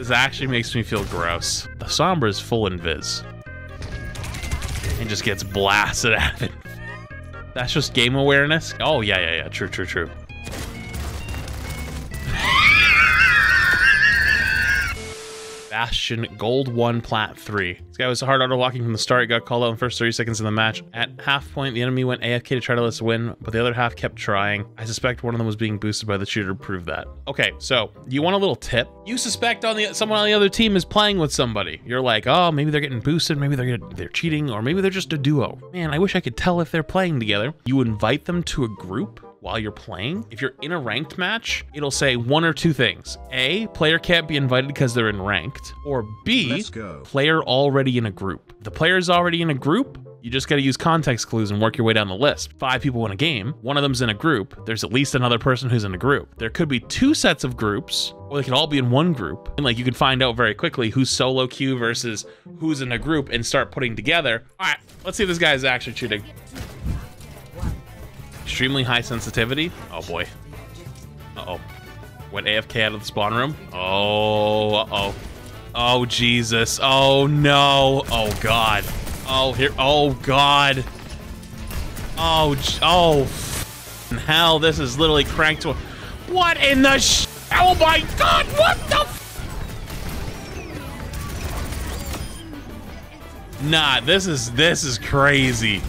This actually makes me feel gross. The Sombra is full invis. And just gets blasted at it. That's just game awareness? Oh, yeah, yeah, yeah. True, true, true. Bastion Gold 1 Plat 3. This guy was hard auto locking from the start, got called out in first 30 seconds of the match. At half point, the enemy went AFK to try to let us win, but the other half kept trying. I suspect one of them was being boosted by the shooter to prove that. Okay, so you want a little tip? You suspect on the someone on the other team is playing with somebody. You're like, oh, maybe they're getting boosted, maybe they're getting, they're cheating, or maybe they're just a duo. Man, I wish I could tell if they're playing together. You invite them to a group while you're playing, if you're in a ranked match, it'll say one or two things. A, player can't be invited because they're in ranked. Or B, player already in a group. The player is already in a group, you just got to use context clues and work your way down the list. Five people in a game, one of them's in a group, there's at least another person who's in a group. There could be two sets of groups, or they could all be in one group. And like you can find out very quickly who's solo queue versus who's in a group and start putting together. All right, let's see if this guy is actually cheating. Extremely high sensitivity. Oh boy. Uh-oh. Went AFK out of the spawn room. Oh, uh-oh. Oh, Jesus. Oh, no. Oh, God. Oh, here. Oh, God. Oh, oh, hell. This is literally cranked to... What in the sh... Oh, my God. What the... Nah, this is... This is crazy.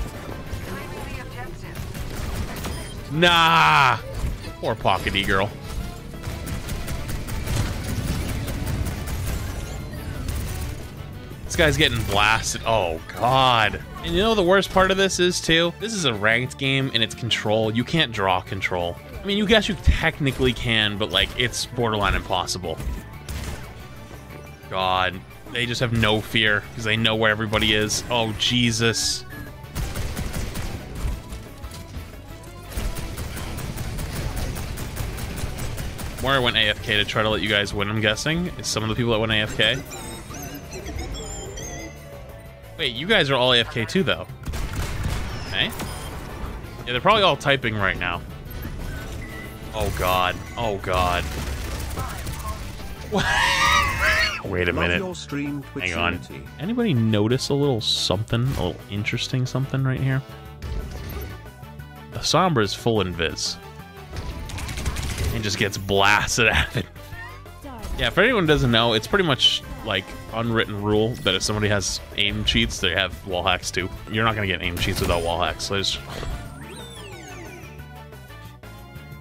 Nah. Poor Pockety girl. This guy's getting blasted. Oh, God. And you know the worst part of this is, too? This is a ranked game, and it's control. You can't draw control. I mean, you guess you technically can, but, like, it's borderline impossible. God. They just have no fear, because they know where everybody is. Oh, Jesus. Moira went AFK to try to let you guys win, I'm guessing. Is some of the people that went AFK. Wait, you guys are all AFK too, though. Okay. Yeah, they're probably all typing right now. Oh, God. Oh, God. Wait a minute. Hang on. Anybody notice a little something, a little interesting something right here? The Sombra is full invis and just gets blasted at it. Yeah, if anyone doesn't know, it's pretty much like unwritten rule that if somebody has aim cheats, they have wall hacks too. You're not gonna get aim cheats without wall hacks. So just...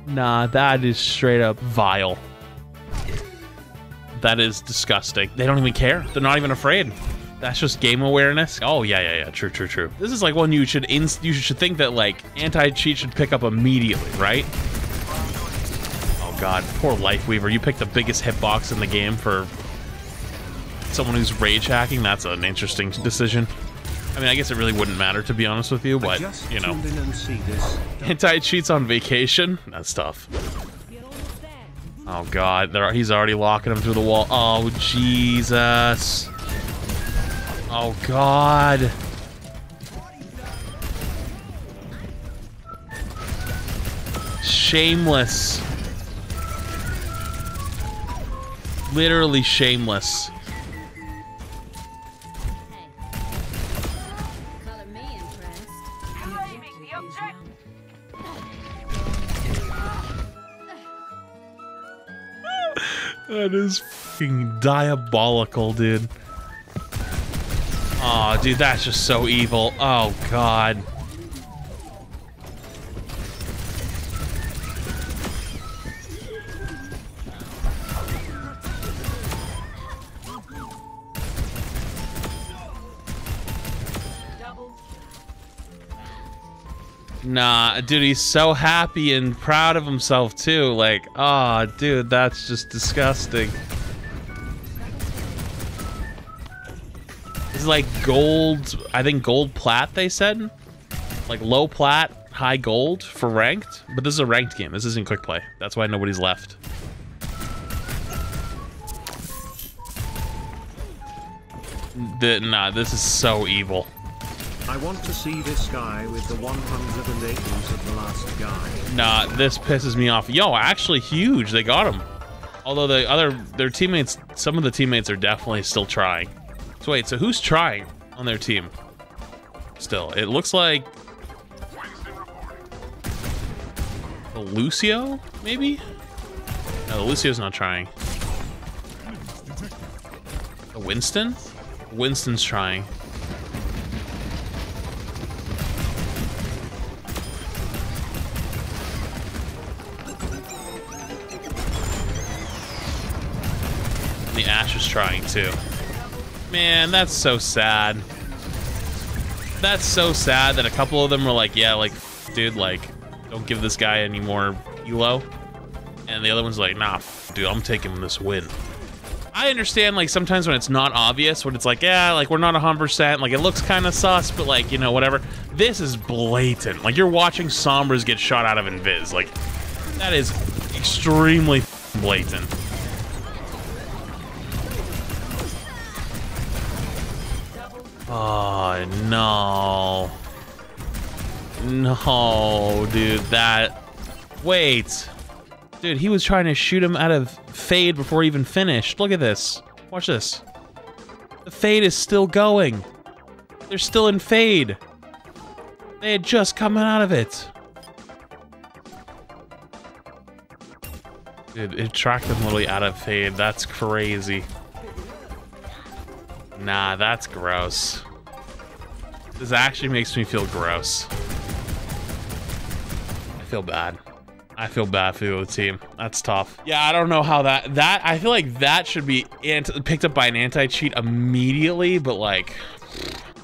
Nah, that is straight up vile. That is disgusting. They don't even care. They're not even afraid. That's just game awareness. Oh yeah, yeah, yeah. True, true, true. This is like one you should you should think that like anti cheat should pick up immediately, right? God, poor Lifeweaver. You picked the biggest hitbox in the game for someone who's rage hacking. That's an interesting decision. I mean, I guess it really wouldn't matter, to be honest with you, but, you know. Anti-cheats on vacation? That's tough. Oh, God. There, he's already locking him through the wall. Oh, Jesus. Oh, God. Shameless. Literally shameless. that is diabolical, dude. Oh, dude, that's just so evil. Oh, God. Nah, dude, he's so happy and proud of himself too. Like, oh, dude, that's just disgusting. This is like gold, I think gold plat, they said? Like low plat, high gold for ranked? But this is a ranked game. This isn't quick play. That's why nobody's left. The, nah, this is so evil. I want to see this guy with the 180s of the last guy. Nah, this pisses me off. Yo, actually huge. They got him. Although the other, their teammates, some of the teammates are definitely still trying. So wait, so who's trying on their team? Still, it looks like oh, Lucio, maybe? No, Lucio's not trying. Oh, Winston? Winston's trying. Trying to. Man, that's so sad. That's so sad that a couple of them were like, yeah, like, dude, like, don't give this guy any more elo. And the other one's like, nah, dude, I'm taking this win. I understand, like, sometimes when it's not obvious, when it's like, yeah, like, we're not 100%, like, it looks kind of sus, but, like, you know, whatever. This is blatant. Like, you're watching Sombras get shot out of Invis. Like, that is extremely blatant. Oh, no. No, dude, that... Wait. Dude, he was trying to shoot him out of Fade before he even finished. Look at this. Watch this. The Fade is still going. They're still in Fade. They had just coming out of it. Dude, it tracked them literally out of Fade. That's crazy. Nah, that's gross. This actually makes me feel gross. I feel bad. I feel bad for the team. That's tough. Yeah, I don't know how that that I feel like that should be picked up by an anti-cheat immediately, but like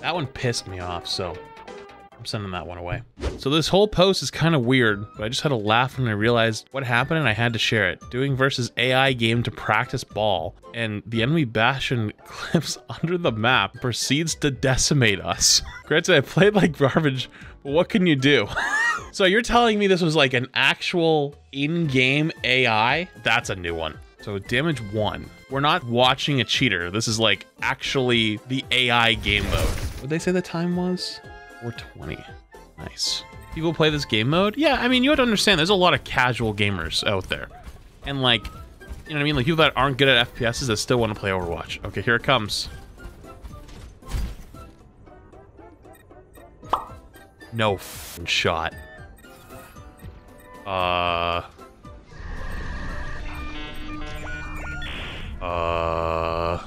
that one pissed me off, so I'm sending that one away. So this whole post is kind of weird, but I just had to laugh when I realized what happened and I had to share it. Doing versus AI game to practice ball, and the enemy Bastion clips under the map proceeds to decimate us. Granted, I played like garbage, but what can you do? so you're telling me this was like an actual in-game AI? That's a new one. So damage one. We're not watching a cheater. This is like actually the AI game mode. Would they say the time was? 420. Nice. People play this game mode? Yeah, I mean, you have to understand, there's a lot of casual gamers out there. And like, you know what I mean? Like people that aren't good at FPSs that still want to play Overwatch. Okay, here it comes. No shot. Uh... Uh...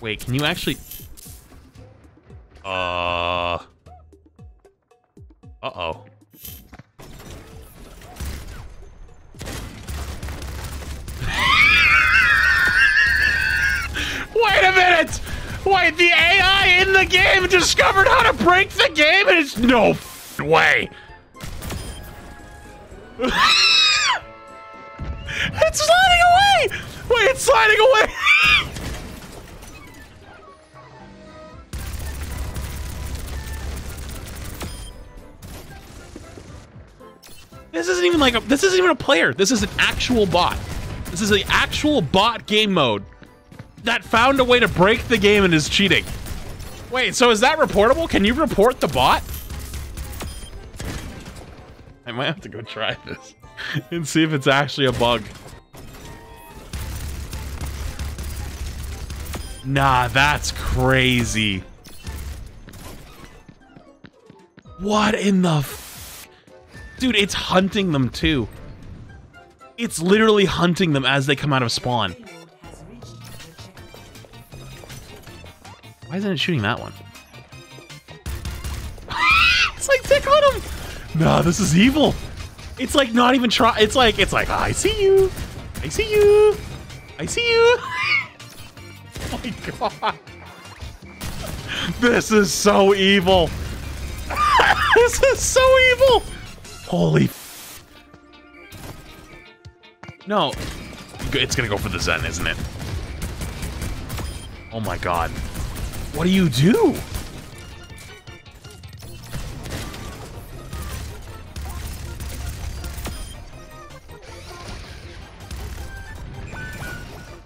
Wait, can you actually... Uh... Uh-oh. Wait a minute! Wait, the AI in the game discovered how to break the game and it's no way. it's sliding away! Wait, it's sliding away! This isn't even like a, this isn't even a player. This is an actual bot. This is the actual bot game mode that found a way to break the game and is cheating. Wait, so is that reportable? Can you report the bot? I might have to go try this and see if it's actually a bug. Nah, that's crazy. What in the Dude, it's hunting them too. It's literally hunting them as they come out of spawn. Why isn't it shooting that one? it's like tickling him! Nah, this is evil. It's like not even try. It's like, it's like, I see you. I see you. I see you. oh my god. This is so evil. this is so evil. Holy No. It's gonna go for the Zen, isn't it? Oh my god. What do you do?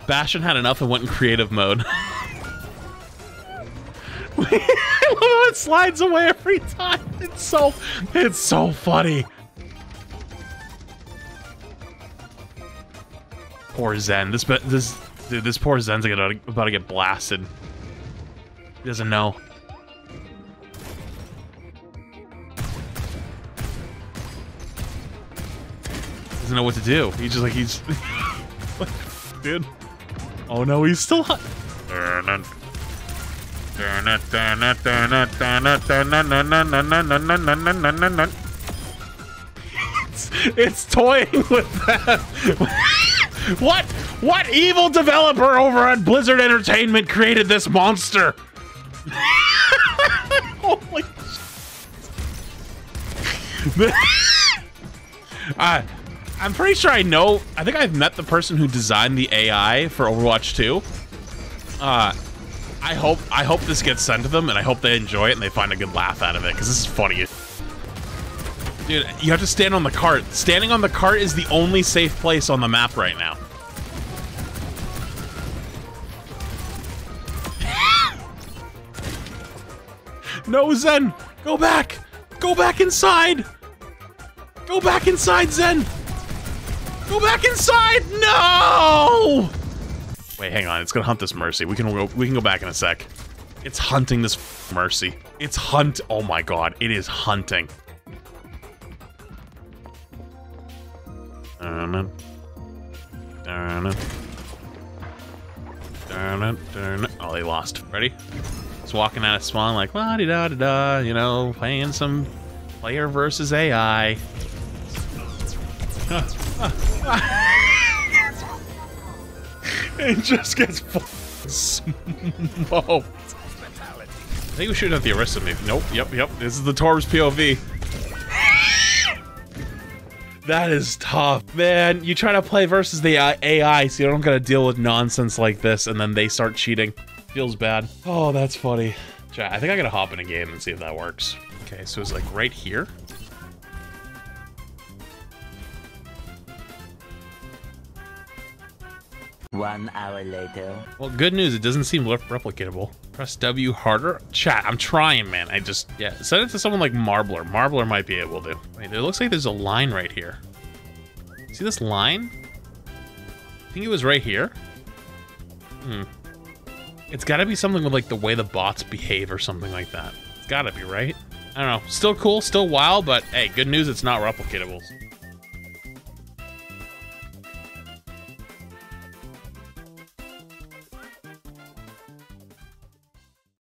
Bastion had enough and went in creative mode. it slides away every time. It's so, it's so funny. Poor Zen. This this dude, this poor Zen's to, about to get blasted. He doesn't know. Doesn't know what to do. He's just like he's dude. Oh no, he's still. It's, it's toying with that. what? What evil developer over at Blizzard Entertainment created this monster? Holy uh, I'm pretty sure I know. I think I've met the person who designed the AI for Overwatch 2. Uh, I hope I hope this gets sent to them, and I hope they enjoy it and they find a good laugh out of it because this is funny. Dude, you have to stand on the cart. Standing on the cart is the only safe place on the map right now. no, Zen! Go back! Go back inside! Go back inside, Zen! Go back inside! No! Wait, hang on. It's gonna hunt this Mercy. We can go. We can go back in a sec. It's hunting this Mercy. It's hunt. Oh my god! It is hunting. Darn it. Darn it. Darn it. Darn it. Oh, they lost. Ready? It's walking out of spawn like la di da da da. You know, playing some player versus AI. it just gets smoked. I think we should have the Orisa move. Nope, yep, yep. This is the Torbs POV. that is tough. Man, you try to play versus the AI so you don't gotta deal with nonsense like this and then they start cheating. Feels bad. Oh, that's funny. I think I gotta hop in a game and see if that works. Okay, so it's like right here. One hour later. Well, good news, it doesn't seem replicatable. Press W harder. Chat, I'm trying, man. I just, yeah. Send it to someone like Marbler. Marbler might be able to. Wait, it looks like there's a line right here. See this line? I think it was right here. Hmm. It's gotta be something with like the way the bots behave or something like that. It's gotta be, right? I don't know. Still cool, still wild, but hey, good news, it's not replicatable.